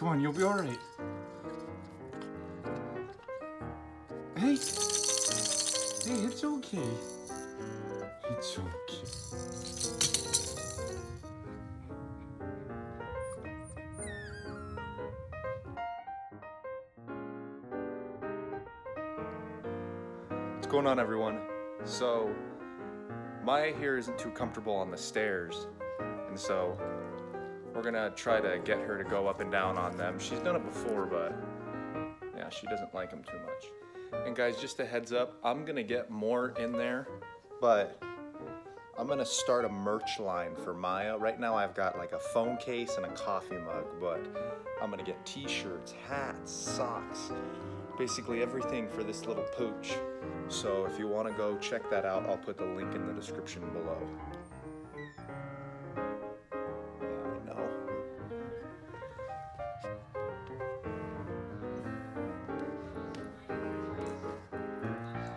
Come on, you'll be alright. Hey! Hey, it's okay. It's okay. What's going on, everyone? So, Maya here isn't too comfortable on the stairs, and so we're gonna try to get her to go up and down on them. She's done it before, but yeah, she doesn't like them too much. And guys, just a heads up, I'm gonna get more in there, but I'm gonna start a merch line for Maya. Right now, I've got like a phone case and a coffee mug, but I'm gonna get t-shirts, hats, socks, basically everything for this little pooch. So if you want to go check that out, I'll put the link in the description below.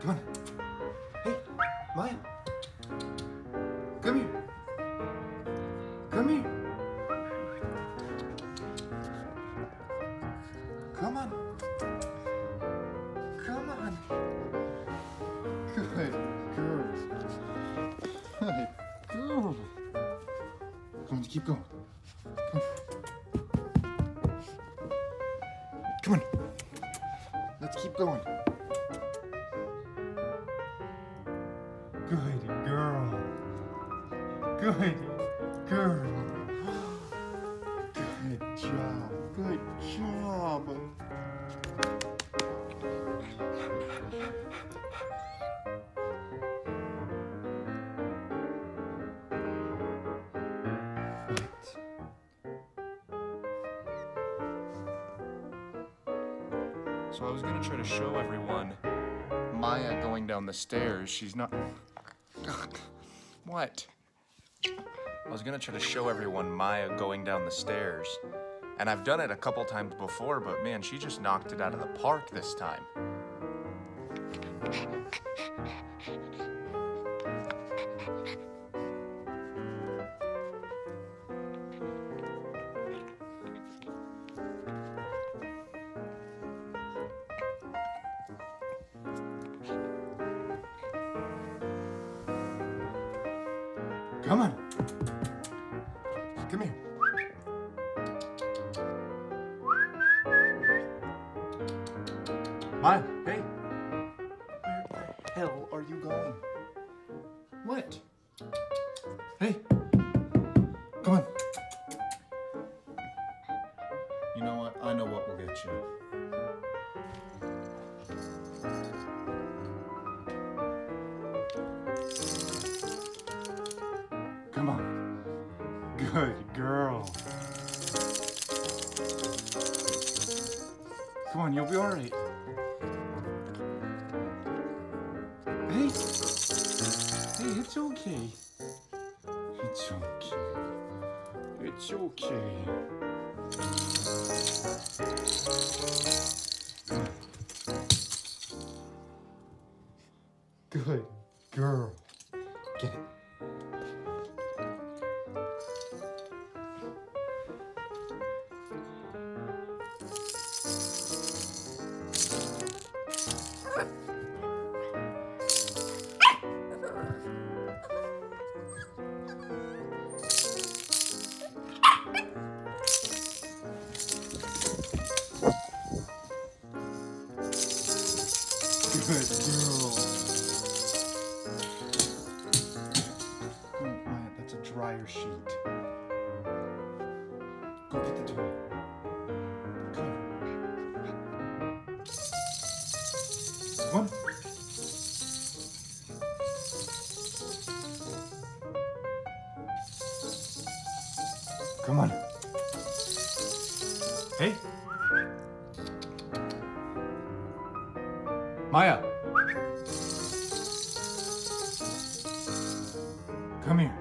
Come on. Hey, Maya. Come here. Come here. Come on. Come on. Good girl. Good girl. Come on, keep going. Come on. Come on. Let's keep going. Good girl. Good job. Good job. So I was gonna try to show everyone Maya going down the stairs. She's not. What? I was gonna try to show everyone Maya going down the stairs. And I've done it a couple times before, but man, she just knocked it out of the park this time. Come on. Come here. Maya, hey. Where the hell are you going? What? Hey. Come on. You know what? I know what will get you. Come on. Good girl. Come on, you'll be alright. Hey. Hey, it's okay. It's okay. It's okay. entire sheet. Go get the tool. Come. Come on. Come on. Hey. Maya. Come here.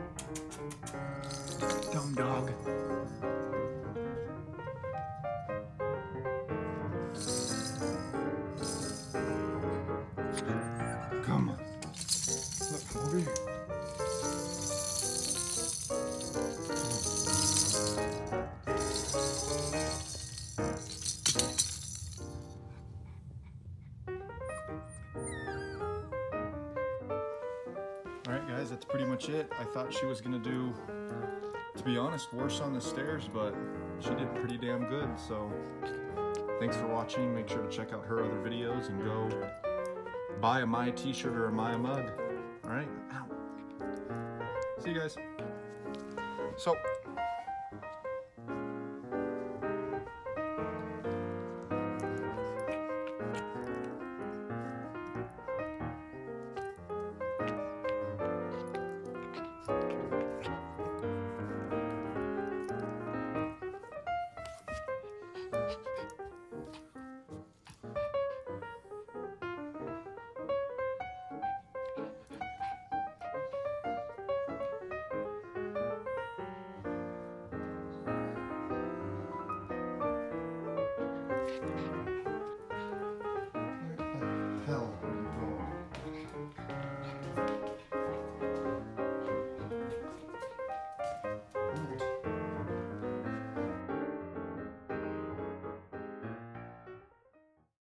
Much it. I thought she was gonna do, to be honest, worse on the stairs, but she did pretty damn good. So, thanks for watching. Make sure to check out her other videos and go buy a Maya t-shirt or a Maya mug. All right, Ow. See you guys. So,